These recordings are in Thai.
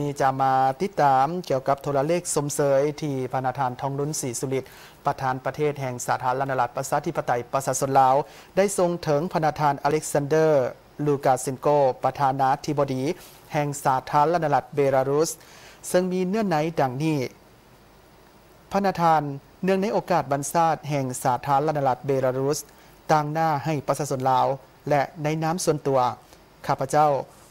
นี่จะมาติดตามเกี่ยวกับโทรเลขสมเสยที่พนาธานทองรุนศรีสุริตประธานประเทศแห่งสาธารณรัฐประชาธิปไตยประชาชนลาว ได้ทรงถึงพนาธานอเล็กซานเดอร์ ลูกาซินโก ประธานาธิบดี แห่งสาธารณรัฐเบลารุส ซึ่งมีเนื้อในดังนี้ พนาธานเนื่องในโอกาสบรรษาทแห่งสาธารณรัฐเบลารุสต่างหน้าให้ประชาชนลาว และในน้ำส่วนตัวข้าพเจ้า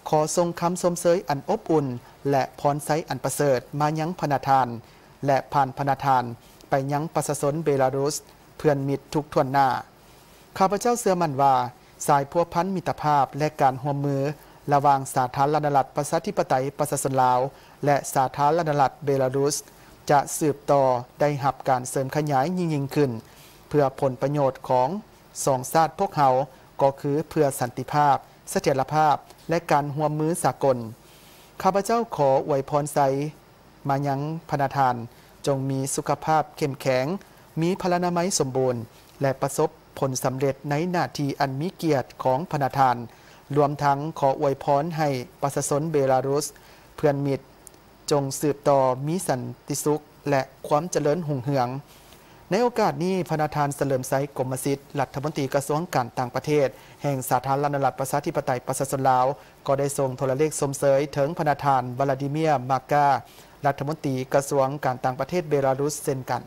ขอทรงคำสมเสยอันอบอุ่น และพรไซอันประเสริฐมายังพนาทาน และผ่านพนาทาน ไปยังประชาชนเบลารุส เพื่อนมิตรทุกทวนหน้า ข้าพเจ้าเสื่อมั่นว่า สายพัวพันมิตรภาพและการห่วมมือ ระหว่างสาธารณรัฐประชาธิปไตยประชาชนลาว และสาธารณรัฐเบลารุส จะสืบต่อได้หับการเสริมขยายยิ่งยิ่งขึ้น เพื่อผลประโยชน์ของสองชาติพวกเขาก็คือเพื่อสันติภาพ เสถียรภาพ และการห่วมมือสากล ข้าพเจ้าขออวยพรใสมายังพนาทาน จงมีสุขภาพเข้มแข็ง มีพลานามัยสมบูรณ์ และประสบผลสำเร็จในหน้าที่อันมีเกียรติของพนาทาน รวมทั้งขออวยพรให้ประชาชนเบลารุส เพื่อนมิตร จงสืบต่อมีสันติสุข และความเจริญหุ่งเหือง ในโอกาสนี้พนาธานเสริมไซกรมสิทธิ์รัฐมนตรีกระทรวงการต่างประเทศ แห่งสาธารณรัฐประชาธิปไตยประชาชนลาว ก็ได้ส่งโทรเลขสมเสยถึงพนาธานวลาดิเมียร์มาการัฐมนตรีกระทรวงการต่างประเทศเบลารุสเช่นกัน